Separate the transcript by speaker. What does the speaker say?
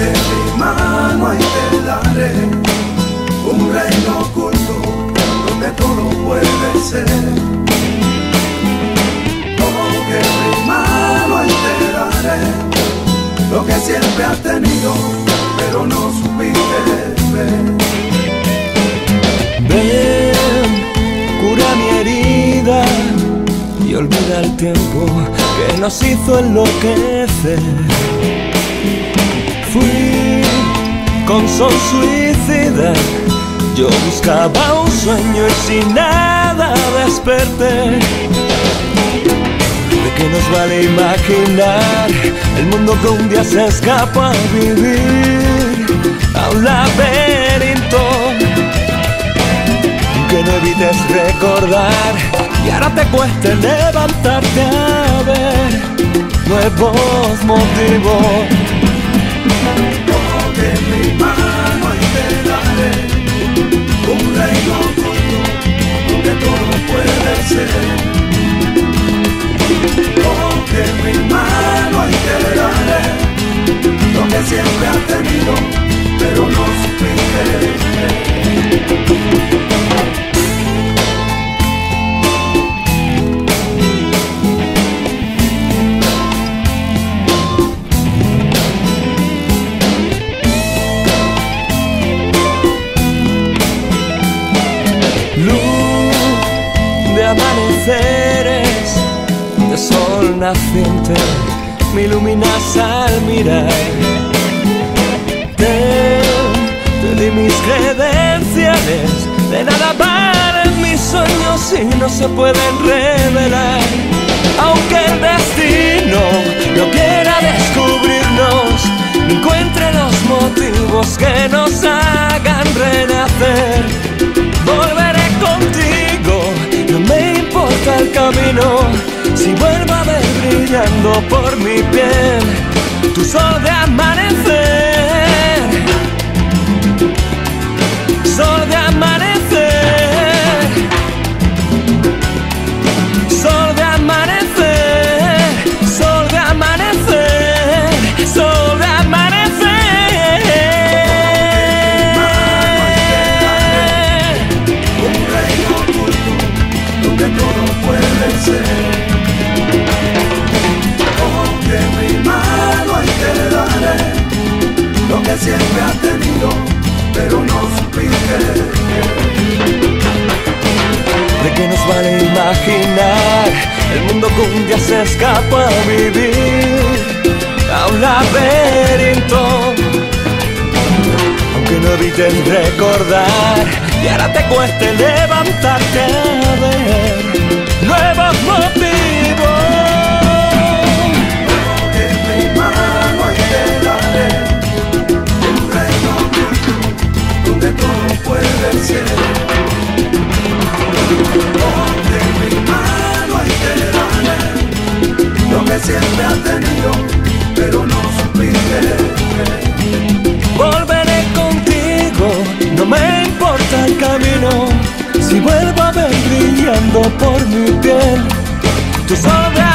Speaker 1: Coge mi mano y te daré un reino oculto donde todo puede ser. Coge mi mano y te daré lo que siempre has tenido, pero no supiste ver.
Speaker 2: Ven, cura mi herida y olvida el tiempo que nos hizo enloquecer. Fui con son suicida, yo buscaba un sueño y sin nada desperté. ¿De qué nos vale imaginar el mundo que un día se escapa a vivir a un laberinto? Que no evites recordar y ahora te cueste levantarte a ver nuevos motivos.
Speaker 1: Oculto donde todo puede ser.
Speaker 2: Iluminas al mirar. Te, te di mis credenciales, de nada valen mis sueños y no se pueden revelar. Aunque el destino no quiera descubrirnos, encuentre los motivos que nos hagan renacer. Volveré contigo, no me importa el camino. Si vuelvo a ver brillando por mi piel tu sol de amanecer, sol de amanecer, sol de amanecer, sol de amanecer, sol de amanecer.
Speaker 1: donde todo puede ser. Que siempre has tenido, pero no supiste.
Speaker 2: ¿De qué nos vale imaginar el mundo que un se escapa a vivir a un laberinto? Aunque no eviten recordar y ahora te cueste levantarte a ver nuevos motivos. Por mi piel, tu sol